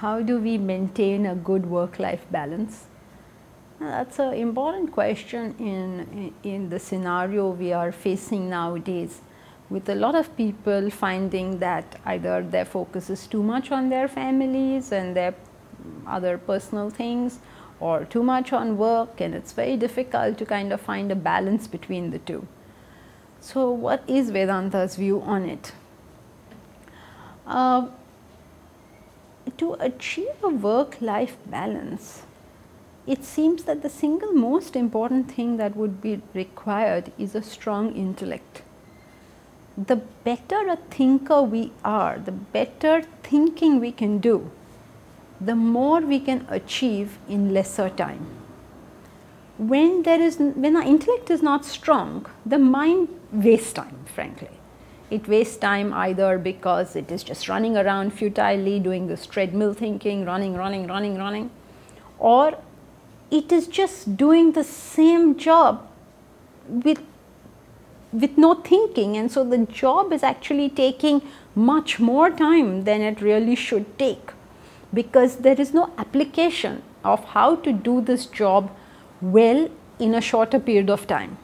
how do we maintain a good work-life balance? That's an important question in, in the scenario we are facing nowadays with a lot of people finding that either their focus is too much on their families and their other personal things or too much on work and it's very difficult to kind of find a balance between the two. So, what is Vedanta's view on it? Uh, to achieve a work life balance, it seems that the single most important thing that would be required is a strong intellect. The better a thinker we are, the better thinking we can do, the more we can achieve in lesser time. When there is, when our intellect is not strong, the mind wastes time, frankly. It wastes time either because it is just running around futilely doing this treadmill thinking, running, running, running, running, or it is just doing the same job with with no thinking and so the job is actually taking much more time than it really should take because there is no application of how to do this job well in a shorter period of time.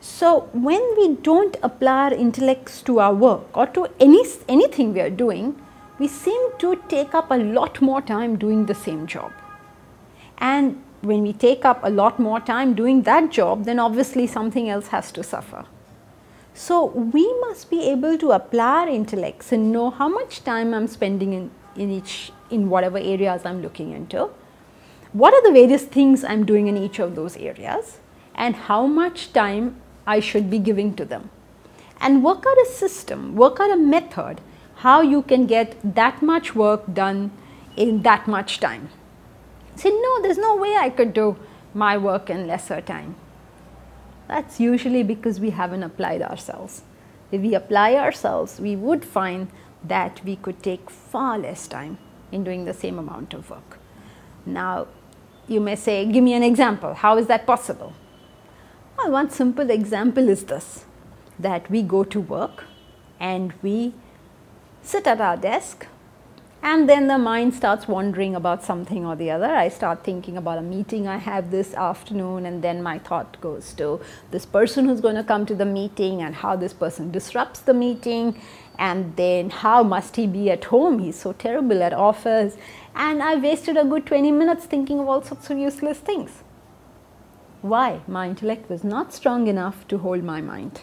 So, when we do not apply our intellects to our work or to any anything we are doing, we seem to take up a lot more time doing the same job. And when we take up a lot more time doing that job, then obviously something else has to suffer. So, we must be able to apply our intellects and know how much time I am spending in, in each, in whatever areas I am looking into. What are the various things I am doing in each of those areas and how much time I should be giving to them. And work out a system, work out a method how you can get that much work done in that much time. Say, no, there's no way I could do my work in lesser time. That's usually because we haven't applied ourselves. If we apply ourselves, we would find that we could take far less time in doing the same amount of work. Now, you may say, give me an example. How is that possible? Well, one simple example is this that we go to work and we sit at our desk and then the mind starts wandering about something or the other. I start thinking about a meeting I have this afternoon and then my thought goes to this person who's going to come to the meeting and how this person disrupts the meeting and then how must he be at home, he's so terrible at office and I wasted a good 20 minutes thinking of all sorts of useless things. Why? My intellect was not strong enough to hold my mind.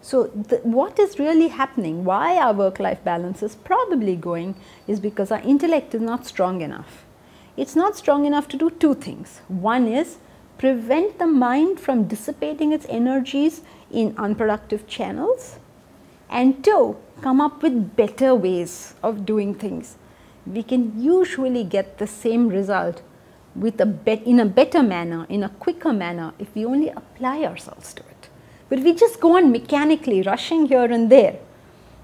So, the, what is really happening, why our work life balance is probably going is because our intellect is not strong enough. It's not strong enough to do two things. One is prevent the mind from dissipating its energies in unproductive channels and two, come up with better ways of doing things. We can usually get the same result with a bet in a better manner, in a quicker manner, if we only apply ourselves to it. But we just go on mechanically rushing here and there,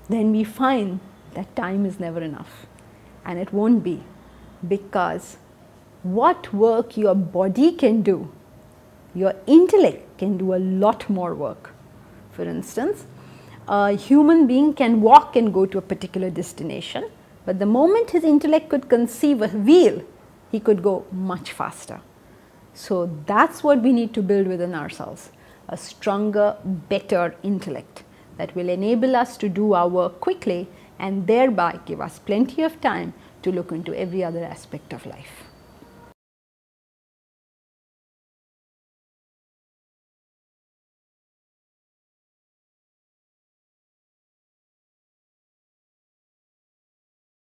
then we find that time is never enough. And it won't be because what work your body can do, your intellect can do a lot more work. For instance, a human being can walk and go to a particular destination, but the moment his intellect could conceive a wheel, he could go much faster. So that's what we need to build within ourselves a stronger, better intellect that will enable us to do our work quickly and thereby give us plenty of time to look into every other aspect of life.